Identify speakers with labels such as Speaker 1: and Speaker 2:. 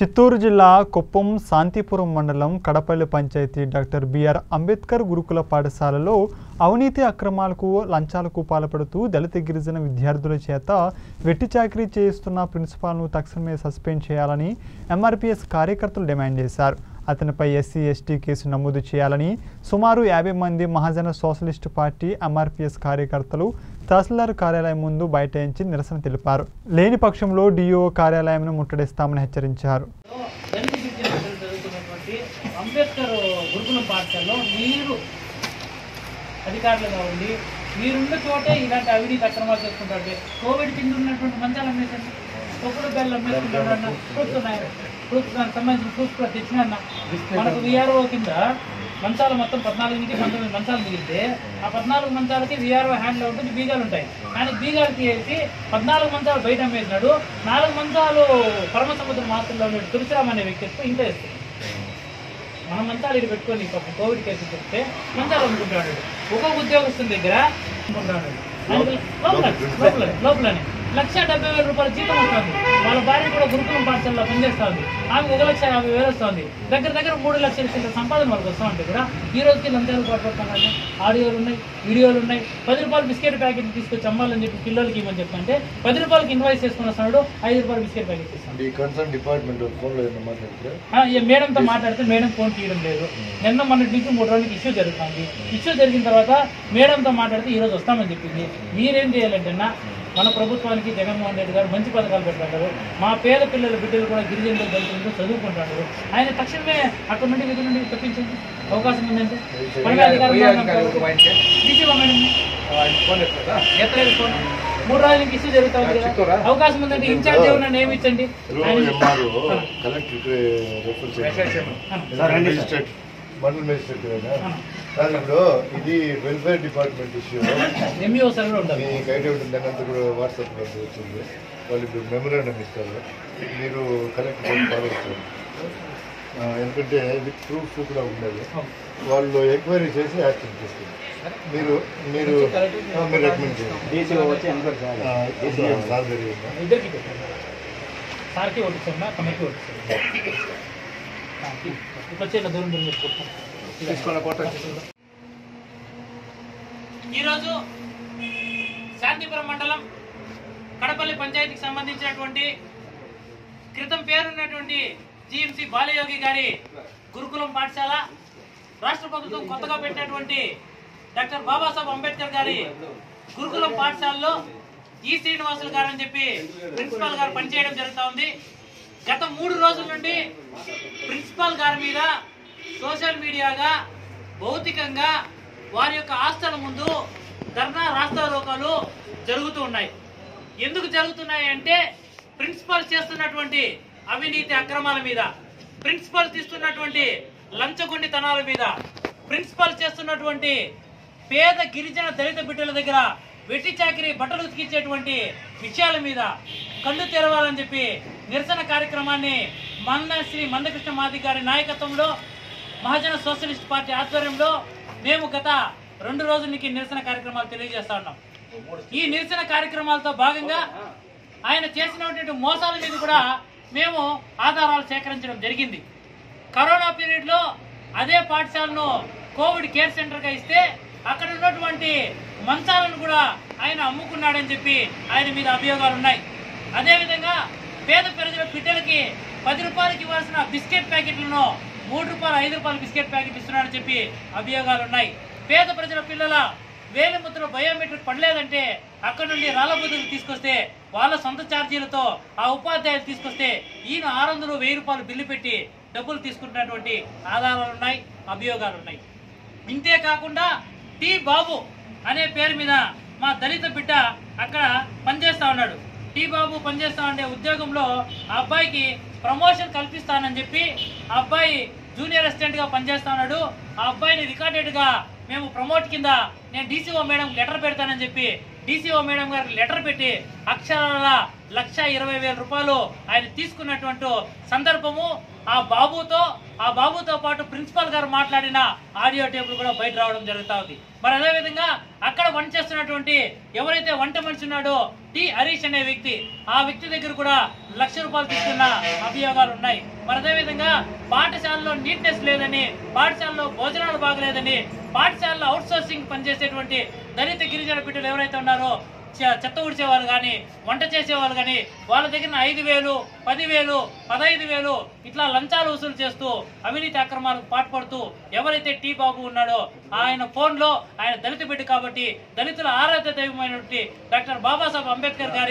Speaker 1: చిత్తూరు జిల్లా కుప్పం శాంతిపురం మండలం Kadapalli panchayat doctor B R Ambedkar గురుకుల పాఠశాలలో అవినీతి అక్రమాలకు లంచాలకు పాల్పడుతూ దళిత గిరిజన విద్యార్థుల చేత వెట్టి చాకరీ చేయిస్తున్న ప్రిన్సిపాల్ను తక్షణమే సస్పెండ్ చేయాలని ఎంఆర్పీఎస్ కార్యకర్తలు డిమాండ్ చేశారు. అతనిపై ఎస్సీ ఎస్టీ కేసు నమోదు చేయాలని సుమారు యాభై మంది మహాజన సోషలిస్టు పార్టీ ఎంఆర్పీఎస్ కార్యకర్తలు తహసీల్దార్ కార్యాలయం ముందు బైఠాయించి నిరసన తెలిపారు. లేని పక్షంలో డిఓ కార్యాలయంను ముట్టడిస్తామని హెచ్చరించారు.
Speaker 2: దళిత విద్యార్థులు చదువుతున్నటువంటి అంబేద్కర్ గురుకులం పాఠశాలలో మీరు అధికారులుగా ఉండి మీరున్న చోటే ఇలాంటి అవినీతి అక్రమాలు చేసుకుంటారు కోవిడ్ కింద ఉన్నటువంటి మంచాలు అమ్మేసండి తొక్కుడు బెల్లు అమ్మేసుకుంటారు ప్రూఫ్స్ ఉన్నాయి ప్రూఫ్స్ దానికి సంబంధించిన ప్రూఫ్స్ కూడా తెచ్చినా మనకు విఆర్ఓ కింద మంచాలు మొత్తం పద్నాలుగు నుంచి పంతొమ్మిది మంచాలు మిగిలితే ఆ పద్నాలుగు మంచాలకి విఆర్ఓ హ్యాండ్లో ఉంటుంది బీగాలు ఉంటాయి కానీ బీగాలు తీసి పద్నాలుగు మంచాలు బయట అమ్మేసినాడు. నాలుగు మంచాలు పరమ సముద్ర మాత్రంలో ఉన్న తులసిరామ్ అనే వ్యక్తి ఎత్తుకు ఇంట్లో వేస్తాడు. మన మంచాలు ఇది పెట్టుకొని పాపం కోవిడ్ కేసు చెప్తే మంచాలు అమ్ముకుంటాడు ఒక్కొక్క ఉద్యోగస్తుని దగ్గర అమ్ముకుంటాడు లోపల లోపలనే. లక్ష డెబ్బై వేల రూపాయల జీతం వస్తుంది. వాళ్ళ భార్య కూడా గురుకులం పాఠశాలలో పనిచేస్తుంది. ఆమె ఒక లక్ష యాభై వేలు వస్తుంది. దగ్గర దగ్గర మూడు లక్షల చిల్లర సంపాదన వాళ్ళకి వస్తుంది కూడా ఈ రోజుకి లంచాలు పట్టుకుంటున్నాను ఆడియోలు ఉన్నాయి వీడియోలు ఉన్నాయి. పది రూపాయలు బిస్కెట్ ప్యాకెట్ తీసుకొచ్చి అమ్మాలని చెప్పి పిల్లలకి ఇవ్వని చెప్తుంటే పది రూపాయలకి ఇన్వాయిస్ చేసుకుని వస్తున్నాడు ఐదు రూపాయలు బిస్కెట్ ప్యాకెట్ ఇస్తాను
Speaker 3: డిపార్ట్మెంట్ ఫోన్లో ఏమైనా
Speaker 2: మేడంతో మాట్లాడితే మేడం ఫోన్ తీయడం లేదు. నిన్న మొన్నటి నుంచి మూడు రోజులకి ఇష్యూ జరుగుతుంది. ఇష్యూ జరిగిన తర్వాత మేడంతో మాట్లాడితే ఈ రోజు వస్తామని చెప్పింది. మీరేం చేయాలంటే మన ప్రభుత్వానికి జగన్మోహన్ రెడ్డి గారు మంచి పథకాలు పెడుతుంటారు మా పేద పిల్లల బిడ్డలు కూడా గిరిజనులు దళితులు చదువుకుంటారు. ఆయన తక్షణమే అక్కడ నుండి విధుల నుండి తప్పించండి అవకాశం ఉందంటే? మనమే మేడం ఎత్తలేదు ఫోన్ మూడు రోజుల నుంచి ఇష్యూ జరుగుతా ఉంది అవకాశం ఉందంటే ఇన్ఛార్జ్ ఎవరైనా నియమించండి.
Speaker 3: మండల మెజిస్ట్రేట్ కానీ ఇప్పుడు ఇది వెల్ఫేర్ డిపార్ట్మెంట్ ఇష్యూ.
Speaker 2: సార్
Speaker 3: మీకు ఐడియా ఉంటుంది దానంతా కూడా వాట్సాప్లో వచ్చింది. వాళ్ళు ఇప్పుడు మెమోరాండం ఇస్తారు. మీరు కలెక్టర్ ఫాలో ఆ, ఎందుకంటే విత్ ప్రూఫ్ కూడా ఉండదు. వాళ్ళు ఎంక్వైరీ చేసి యాక్షన్ చేస్తారు మీరు మీరు మీరు రికమెండ్ చేయండి. సార్ జరిగిందా?
Speaker 2: సార్కి ఓటిస్తున్నా ఓటిస్తున్నా ఈరోజు శాంతిపురం మండలం కడపల్లి పంచాయతీకి సంబంధించినటువంటి క్రితం పేరున్నటువంటి జిఎంసి బాలయోగి గారి గురుకులం పాఠశాల రాష్ట్ర ప్రభుత్వం కొత్తగా పెట్టినటువంటి డాక్టర్ బాబాసాహెబ్ అంబేద్కర్ గారి గురుకులం పాఠశాలలో ఈ శ్రీనివాసులు గారు అని చెప్పి ప్రిన్సిపాల్ గారు పనిచేయడం జరుగుతూ ఉంది. గత మూడు రోజుల నుండి ప్రిన్సిపాల్ గారి మీద సోషల్ మీడియాగా భౌతికంగా వారి యొక్క ఆస్తుల ముందు ధర్నా రాస్తారోకాలు జరుగుతూ ఉన్నాయి. ఎందుకు జరుగుతున్నాయి అంటే ప్రిన్సిపల్ చేస్తున్నటువంటి అవినీతి అక్రమాల మీద ప్రిన్సిపల్ తీస్తున్నటువంటి లంచగొండితనాల మీద ప్రిన్సిపల్ చేస్తున్నటువంటి పేద గిరిజన దళిత బిడ్డల దగ్గర వెట్టి చాకిరి బట్టలు ఉతికించేటువంటి విషయాల మీద కళ్ళు తెరవాలని చెప్పి నిరసన కార్యక్రమాన్ని మంద శ్రీ మందకృష్ణ మాది గారి నాయకత్వంలో మహాజన సోషలిస్ట్ పార్టీ ఆధ్వర్యంలో మేము గత రెండు రోజుల నుంచి నిరసన కార్యక్రమాలు తెలియజేస్తా ఉన్నాం. ఈ నిరసన కార్యక్రమాలతో భాగంగా ఆయన చేసినటువంటి మోసాల మీద కూడా మేము ఆధారాలు సేకరించడం జరిగింది. కరోనా పీరియడ్లో అదే పాఠశాలను కోవిడ్ కేర్ సెంటర్గా ఇస్తే అక్కడ ఉన్నటువంటి మంచాలను కూడా ఆయన అమ్ముకున్నాడని చెప్పి ఆయన మీద అభియోగాలు ఉన్నాయి. అదేవిధంగా పేద ప్రజల బిడ్డలకి పది రూపాయలకి ఇవ్వాల్సిన బిస్కెట్ ప్యాకెట్లను మూడు రూపాయలు ఐదు రూపాయల బిస్కెట్ ప్యాకెట్ ఇస్తున్నాడని చెప్పి అభియోగాలు ఉన్నాయి. పేద ప్రజల పిల్లల వేలిముద్ర బయోమెట్రిక్ పడలేదంటే అక్కడ నుండి రాళ్ళ బుద్ధులు తీసుకొస్తే వాళ్ళ సొంత ఛార్జీలతో ఆ ఉపాధ్యాయులు తీసుకొస్తే ఈయన ఆరు వందలు వెయ్యి రూపాయలు బిల్లు పెట్టి డబ్బులు తీసుకుంటున్నటువంటి ఆధారాలు ఉన్నాయి అభియోగాలు ఉన్నాయి. ఇంతే కాకుండా టి బాబు అనే పేరు మీద మా దళిత బిడ్డ అక్కడ పనిచేస్తా టీ బాబు పనిచేస్తా ఉండే ఉద్యోగంలో ఆ అబ్బాయికి ప్రమోషన్ కల్పిస్తానని చెప్పి ఆ అబ్బాయి జూనియర్ అసిస్టెంట్గా పనిచేస్తా ఉన్నాడు. ఆ అబ్బాయిని రికార్డెడ్గా మేము ప్రమోట్ కింద నేను డీసీఓ మేడం లెటర్ పెడతానని చెప్పి డీసీఓ మేడం గారికి లెటర్ పెట్టి అక్షరాల లక్ష ఇరవై వేల రూపాయలు ఆయన తీసుకున్నటువంటి సందర్భము ఆ బాబుతో ఆ బాబుతో పాటు ప్రిన్సిపాల్ గారు మాట్లాడిన ఆడియో టేపులు కూడా బయట రావడం జరుగుతూ ఉంది. మరి అదే విధంగా అక్కడ వంట చేస్తున్నటువంటి ఎవరైతే వంట మనిషి ఉన్నాడో టి హరీష్ అనే వ్యక్తి ఆ వ్యక్తి దగ్గర కూడా లక్ష రూపాయలు తీసుకున్న అభియోగాలు ఉన్నాయి. మరి అదేవిధంగా పాఠశాలలో నీట్నెస్ లేదని పాఠశాలలో భోజనాలు బాగలేదని పాఠశాలలో అవుట్ సోర్సింగ్ పనిచేసేటువంటి దళిత గిరిజన బిడ్డలు ఎవరైతే ఉన్నారో చెత్త ఊడ్చేవాళ్ళు కానీ వంట చేసేవాళ్ళు కానీ వాళ్ళ దగ్గర ఐదు వేలు పదివేలు పదహైదు వేలు ఇట్లా లంచాలు వసూలు చేస్తూ అవినీతి అక్రమాలకు పాటుపడుతూ ఎవరైతే టీ బాబు ఉన్నాడో ఆయన ఫోన్లో ఆయన దళిత బిడ్డ కాబట్టి దళితుల ఆరాధ్య దైవమైనటువంటి డాక్టర్ బాబాసాహెబ్ అంబేద్కర్ గారి